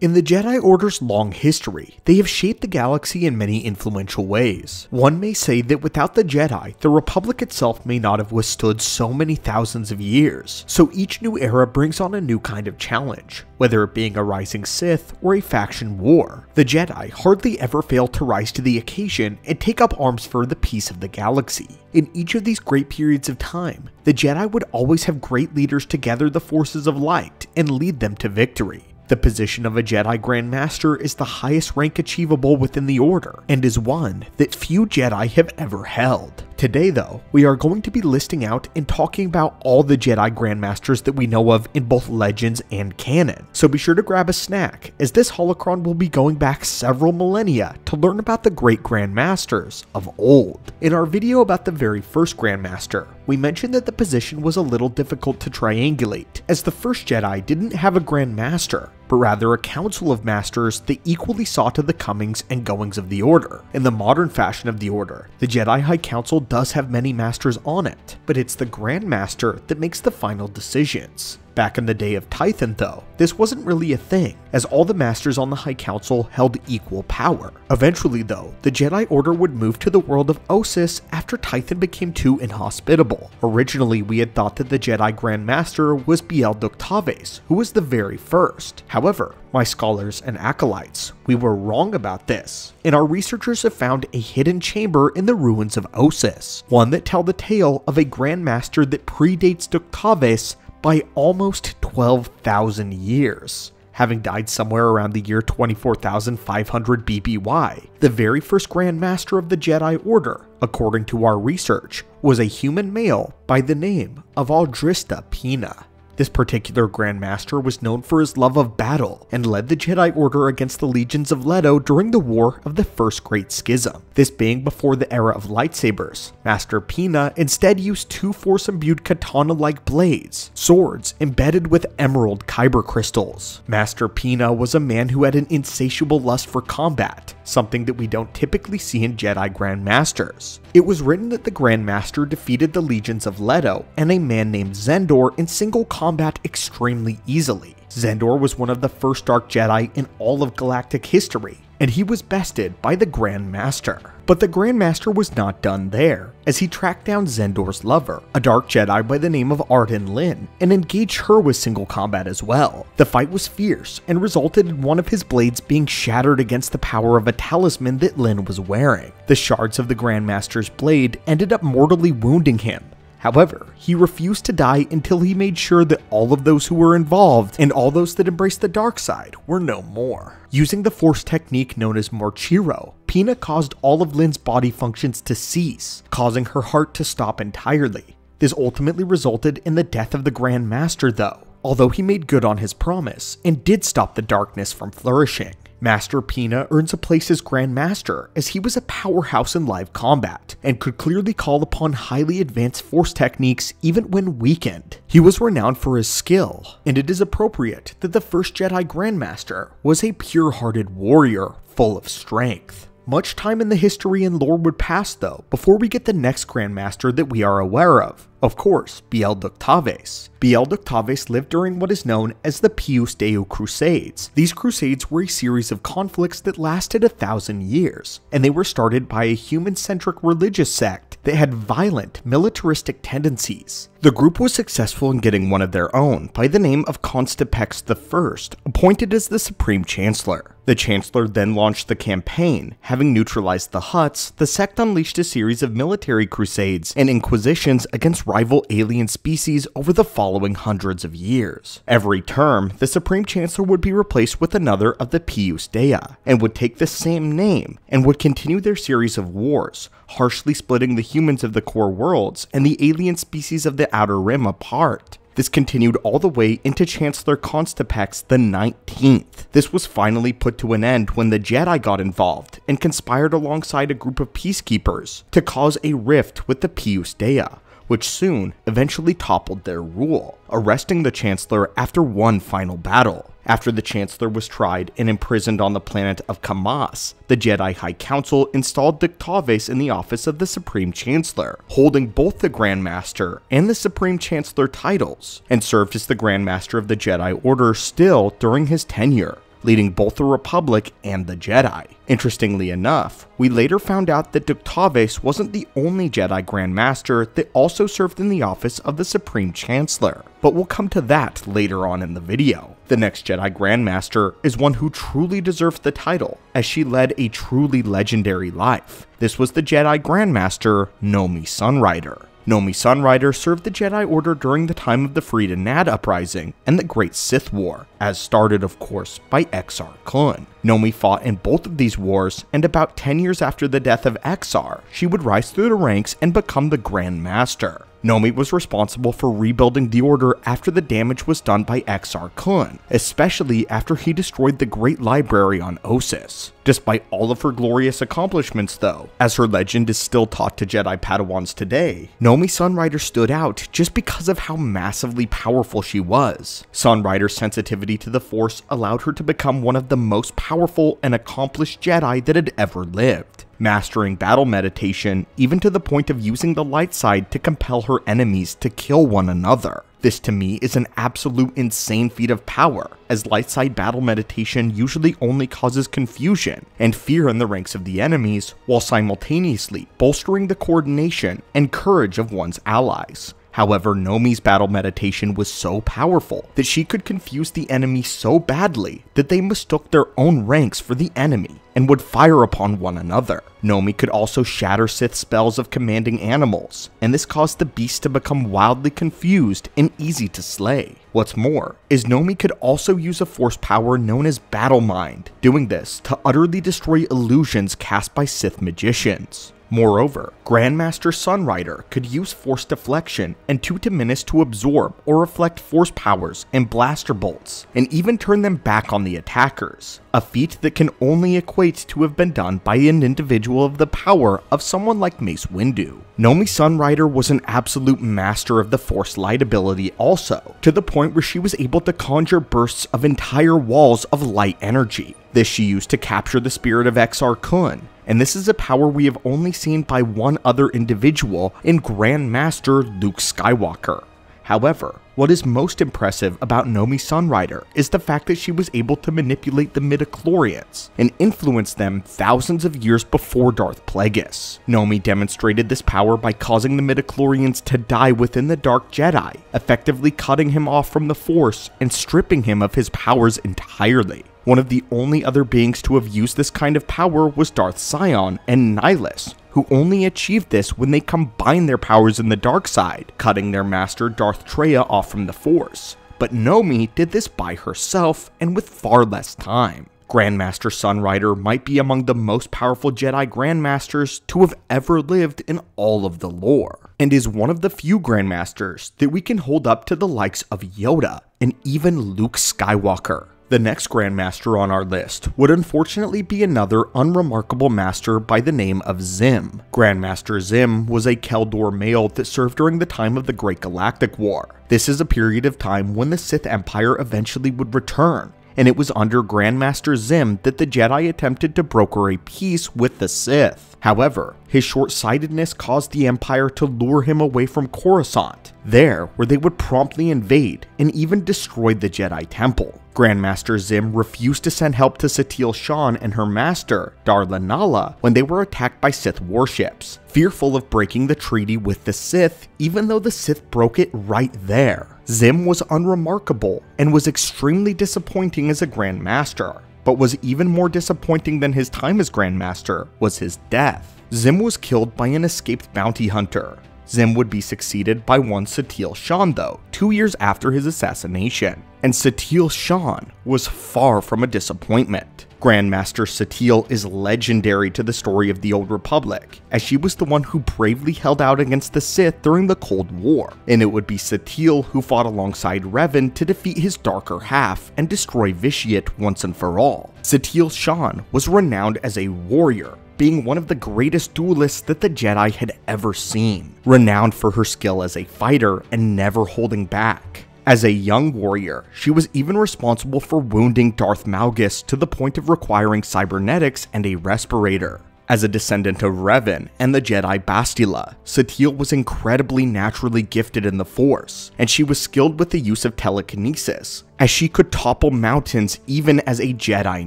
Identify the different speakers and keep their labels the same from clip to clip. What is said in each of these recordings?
Speaker 1: In the Jedi Order's long history, they have shaped the galaxy in many influential ways. One may say that without the Jedi, the Republic itself may not have withstood so many thousands of years, so each new era brings on a new kind of challenge, whether it being a rising Sith or a faction war. The Jedi hardly ever fail to rise to the occasion and take up arms for the peace of the galaxy. In each of these great periods of time, the Jedi would always have great leaders to gather the forces of light and lead them to victory. The position of a Jedi Grand Master is the highest rank achievable within the Order, and is one that few Jedi have ever held. Today, though, we are going to be listing out and talking about all the Jedi Grandmasters that we know of in both Legends and canon. So be sure to grab a snack, as this holocron will be going back several millennia to learn about the great Grandmasters of old. In our video about the very first Grandmaster, we mentioned that the position was a little difficult to triangulate, as the first Jedi didn't have a Grandmaster, but rather a council of masters that equally saw to the comings and goings of the Order. In the modern fashion of the Order, the Jedi High Council does have many masters on it, but it's the Grand Master that makes the final decisions. Back in the day of Tython, though, this wasn't really a thing, as all the masters on the High Council held equal power. Eventually, though, the Jedi Order would move to the world of Ossus after Tython became too inhospitable. Originally, we had thought that the Jedi Grand Master was Biel Ductavis, who was the very first. However, my scholars and acolytes, we were wrong about this, and our researchers have found a hidden chamber in the ruins of Ossus, one that tell the tale of a Grand Master that predates Ductavis by almost 12,000 years, having died somewhere around the year 24,500 BBY. The very first Grand Master of the Jedi Order, according to our research, was a human male by the name of Awdrysta Pina. This particular Grand Master was known for his love of battle and led the Jedi Order against the legions of Lettow during the War of the First Great Schism. This being before the era of lightsabers, Master Pina instead used two force imbued katana like blades, swords embedded with emerald kyber crystals. Master Pina was a man who had an insatiable lust for combat, something that we don't typically see in Jedi Grand Masters. It was written that the Grand Master defeated the legions of Lettow and a man named Xendor in single combat extremely easily. Xendor was one of the first Dark Jedi in all of galactic history, and he was bested by the Grand Master. But the Grand Master was not done there, as he tracked down Xendor's lover, a Dark Jedi by the name of Arden Lyn, and engaged her with single combat as well. The fight was fierce, and resulted in one of his blades being shattered against the power of a talisman that Lyn was wearing. The shards of the Grand Master's blade ended up mortally wounding him, However, he refused to die until he made sure that all of those who were involved and all those that embraced the dark side were no more. Using the force technique known as Morichro, Pina caused all of Lyn's body functions to cease, causing her heart to stop entirely. This ultimately resulted in the death of the Grand Master though, although he made good on his promise and did stop the darkness from flourishing. Master Pina earns a place as Grand Master as he was a powerhouse in live combat and could clearly call upon highly advanced force techniques even when weakened. He was renowned for his skill, and it is appropriate that the first Jedi Grandmaster was a pure-hearted warrior full of strength. Much time in the history and lore would pass though before we get the next Grandmaster that we are aware of. Of course, Biel Ductavis. Biel Ductavis lived during what is known as the Pius Dea Crusades. These crusades were a series of conflicts that lasted a thousand years, and they were started by a human-centric religious sect that had violent, militaristic tendencies. The group was successful in getting one of their own by the name of Contispex I, appointed as the Supreme Chancellor. The Chancellor then launched the campaign. Having neutralized the Hutts, the sect unleashed a series of military crusades and inquisitions against rival alien species over the following hundreds of years. Every term, the Supreme Chancellor would be replaced with another of the Pius Dea, and would take the same name, and would continue their series of wars, harshly splitting the humans of the core worlds and the alien species of the Outer Rim apart. This continued all the way into Chancellor Contispex the 19th. This was finally put to an end when the Jedi got involved and conspired alongside a group of peacekeepers to cause a rift with the Pius Dea, which soon eventually toppled their rule, arresting the Chancellor after one final battle. After the Chancellor was tried and imprisoned on the planet of Kamas, the Jedi High Council installed Ductavis in the office of the Supreme Chancellor, holding both the Grand Master and the Supreme Chancellor titles, and served as the Grand Master of the Jedi Order still during his tenure. Leading both the Republic and the Jedi. Interestingly enough, we later found out that Ductavis wasn't the only Jedi Grand Master that also served in the office of the Supreme Chancellor, but we'll come to that later on in the video. The next Jedi Grand Master is one who truly deserves the title, as she led a truly legendary life. This was the Jedi Grand Master Nomi Sunrider. Nomi Sunrider served the Jedi Order during the time of the Freedon Nadd Uprising and the Great Sith War, as started of course by Exar Kun. Nomi fought in both of these wars, and about 10 years after the death of Exar, she would rise through the ranks and become the Grand Master. Nomi was responsible for rebuilding the Order after the damage was done by Exar Kun, especially after he destroyed the Great Library on Ossus. Despite all of her glorious accomplishments though, as her legend is still taught to Jedi Padawans today, Nomi Sunrider stood out just because of how massively powerful she was. Sunrider's sensitivity to the Force allowed her to become one of the most powerful and accomplished Jedi that had ever lived mastering battle meditation even to the point of using the light side to compel her enemies to kill one another. This to me is an absolute insane feat of power, as light side battle meditation usually only causes confusion and fear in the ranks of the enemies, while simultaneously bolstering the coordination and courage of one's allies. However, Nomi's battle meditation was so powerful that she could confuse the enemy so badly that they mistook their own ranks for the enemy and would fire upon one another. Nomi could also shatter Sith spells of commanding animals, and this caused the beast to become wildly confused and easy to slay. What's more, is Nomi could also use a force power known as Battle Mind, doing this to utterly destroy illusions cast by Sith magicians. Moreover, Grandmaster Sunrider could use Force Deflection and Tutaminis to absorb or reflect Force powers and blaster bolts, and even turn them back on the attackers, a feat that can only equate to have been done by an individual of the power of someone like Mace Windu. Nomi Sunrider was an absolute master of the Force light ability also, to the point where she was able to conjure bursts of entire walls of light energy. This she used to capture the spirit of Exar Kun, and this is a power we have only seen by one other individual in Grand Master Luke Skywalker. However, what is most impressive about Nomi Sunrider is the fact that she was able to manipulate the midichlorians and influence them thousands of years before Darth Plagueis. Nomi demonstrated this power by causing the midichlorians to die within the Dark Jedi, effectively cutting him off from the Force and stripping him of his powers entirely. One of the only other beings to have used this kind of power was Darth Sion and Nihilus, who only achieved this when they combined their powers in the dark side, cutting their master Darth Traya off from the Force. But Nomi did this by herself and with far less time. Grandmaster Sunrider might be among the most powerful Jedi Grandmasters to have ever lived in all of the lore, and is one of the few Grandmasters that we can hold up to the likes of Yoda and even Luke Skywalker. The next Grandmaster on our list would unfortunately be another unremarkable master by the name of Zim. Grandmaster Zim was a Kel Dor male that served during the time of the Great Galactic War. This is a period of time when the Sith Empire eventually would return, and it was under Grandmaster Zim that the Jedi attempted to broker a peace with the Sith. However, his short-sightedness caused the Empire to lure him away from Coruscant, there where they would promptly invade and even destroy the Jedi Temple. Grandmaster Zim refused to send help to Satele Shan and her master, Darla Nala, when they were attacked by Sith warships, fearful of breaking the treaty with the Sith, even though the Sith broke it right there. Zim was unremarkable and was extremely disappointing as a Grand Master, but was even more disappointing than his time as Grand Master was his death. Zim was killed by an escaped bounty hunter. Zim would be succeeded by one Satele Shan though, two years after his assassination, and Satele Shan was far from a disappointment. Grandmaster Satele is legendary to the story of the Old Republic, as she was the one who bravely held out against the Sith during the Cold War, and it would be Satele who fought alongside Revan to defeat his darker half and destroy Vitiate once and for all. Satele Shan was renowned as a warrior, being one of the greatest duelists that the Jedi had ever seen, renowned for her skill as a fighter and never holding back. As a young warrior, she was even responsible for wounding Darth Malgus to the point of requiring cybernetics and a respirator. As a descendant of Revan and the Jedi Bastila, Satele was incredibly naturally gifted in the Force, and she was skilled with the use of telekinesis, as she could topple mountains even as a Jedi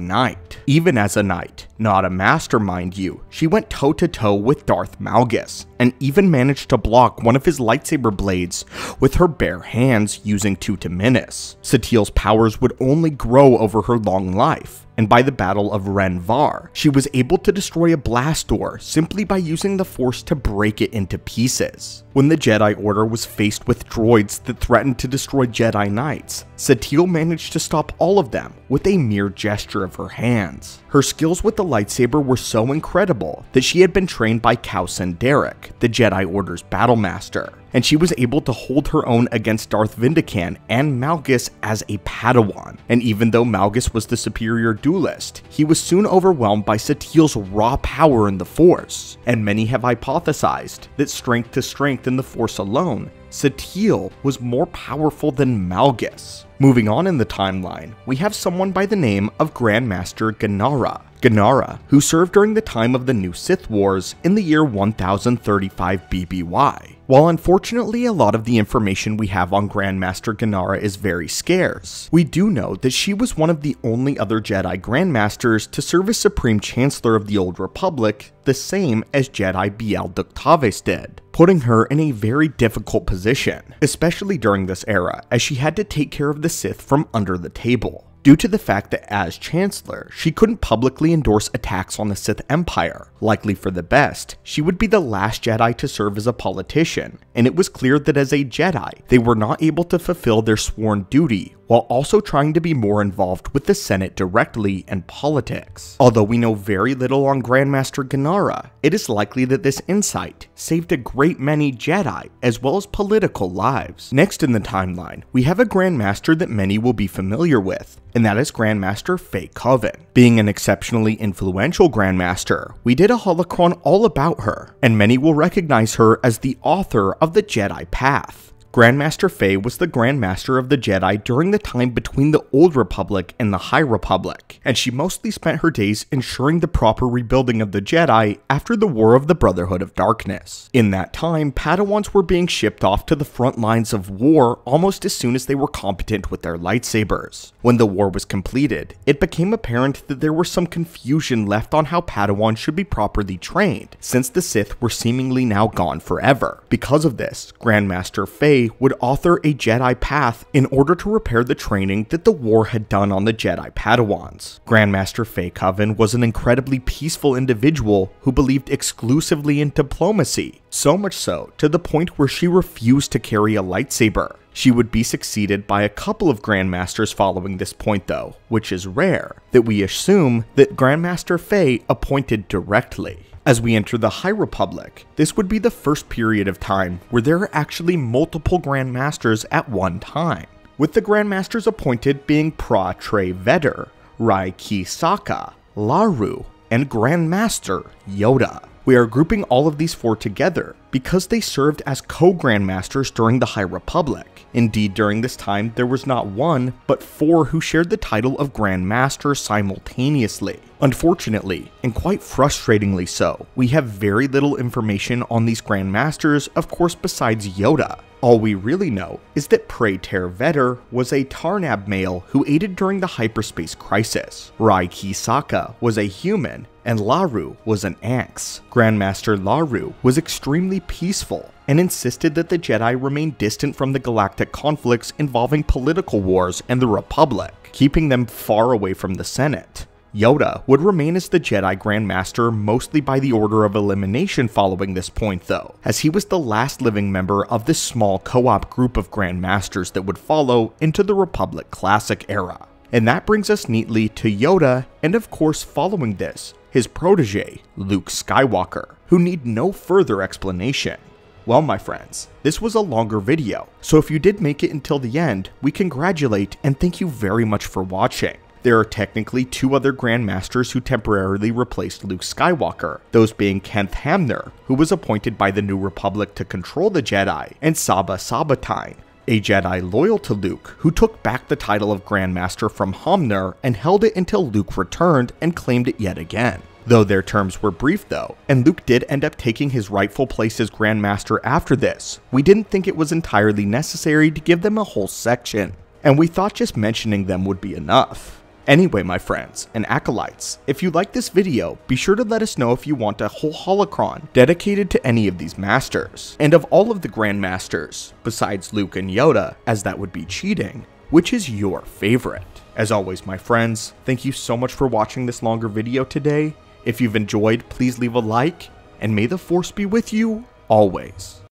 Speaker 1: Knight. Even as a Knight, not a Master mind you, she went toe to toe with Darth Malgus, and even managed to block one of his lightsaber blades with her bare hands using Tu Menace. Satele's powers would only grow over her long life, and by the Battle of Rhen Var, she was able to destroy a blast door simply by using the Force to break it into pieces. When the Jedi Order was faced with droids that threatened to destroy Jedi Knights, Satiel managed to stop all of them with a mere gesture of her hands. Her skills with the lightsaber were so incredible that she had been trained by Kao Cen Darach, the Jedi Order's battle master, and she was able to hold her own against Darth Vindican and Malgus as a Padawan. And even though Malgus was the superior duelist, he was soon overwhelmed by Satele's raw power in the Force, and many have hypothesized that strength to strength in the Force alone Satiel was more powerful than Malgus. Moving on in the timeline, we have someone by the name of Grandmaster Ganara. Ganara, who served during the time of the New Sith Wars in the year 1035 BBY. While unfortunately a lot of the information we have on Grandmaster Ganara is very scarce, we do know that she was one of the only other Jedi Grandmasters to serve as Supreme Chancellor of the Old Republic, the same as Jedi Biel Ductavis did, putting her in a very difficult position, especially during this era, as she had to take care of the Sith from under the table due to the fact that as Chancellor, she couldn't publicly endorse attacks on the Sith Empire. Likely for the best, she would be the last Jedi to serve as a politician, and it was clear that as a Jedi, they were not able to fulfill their sworn duty while also trying to be more involved with the Senate directly and politics. Although we know very little on Grandmaster Ganara, it is likely that this insight saved a great many Jedi as well as political lives. Next in the timeline, we have a Grandmaster that many will be familiar with, and that is Grandmaster Fae Coven. Being an exceptionally influential Grandmaster, we did a holocron all about her, and many will recognize her as the author of the Jedi Path. Grandmaster Fae was the Grandmaster of the Jedi during the time between the Old Republic and the High Republic, and she mostly spent her days ensuring the proper rebuilding of the Jedi after the War of the Brotherhood of Darkness. In that time, Padawans were being shipped off to the front lines of war almost as soon as they were competent with their lightsabers. When the war was completed, it became apparent that there was some confusion left on how Padawans should be properly trained, since the Sith were seemingly now gone forever. Because of this, Grandmaster Fae would author a Jedi path in order to repair the training that the war had done on the Jedi Padawans. Grandmaster Fae Coven was an incredibly peaceful individual who believed exclusively in diplomacy, so much so to the point where she refused to carry a lightsaber. She would be succeeded by a couple of Grandmasters following this point though, which is rare, that we assume that Grandmaster Fae appointed directly. As we enter the High Republic, this would be the first period of time where there are actually multiple Grandmasters at one time, with the Grandmasters appointed being Pra-Tre Veter, Rai Ki Saka, Laru, and Grandmaster Yoda. We are grouping all of these four together because they served as co-grandmasters during the High Republic. Indeed, during this time, there was not one, but four who shared the title of Grand Master simultaneously. Unfortunately, and quite frustratingly so, we have very little information on these Grand Masters, of course besides Yoda. All we really know is that Pra-Tre Veter was a Tarnab male who aided during the hyperspace crisis. Rai Kisaka was a human, and Laru was an Anx. Grandmaster Laru was extremely peaceful and insisted that the Jedi remain distant from the galactic conflicts involving political wars and the Republic, keeping them far away from the Senate. Yoda would remain as the Jedi Grand Master mostly by the order of elimination following this point though, as he was the last living member of this small co-op group of Grand Masters that would follow into the Republic Classic era. And that brings us neatly to Yoda, and of course following this, his protege, Luke Skywalker, who need no further explanation. Well, my friends, this was a longer video, so if you did make it until the end, we congratulate and thank you very much for watching. There are technically two other Grandmasters who temporarily replaced Luke Skywalker, those being Kenth Hamner, who was appointed by the New Republic to control the Jedi, and Saba Sebatyne, a Jedi loyal to Luke, who took back the title of Grandmaster from Hamner and held it until Luke returned and claimed it yet again. Though their terms were brief though, and Luke did end up taking his rightful place as Grandmaster after this, we didn't think it was entirely necessary to give them a whole section. and we thought just mentioning them would be enough. Anyway, my friends and acolytes, if you like this video, be sure to let us know if you want a whole holocron dedicated to any of these masters. And of all of the Grandmasters, besides Luke and Yoda, as that would be cheating, which is your favorite? As always, my friends, thank you so much for watching this longer video today. If you've enjoyed, please leave a like, and may the force be with you always.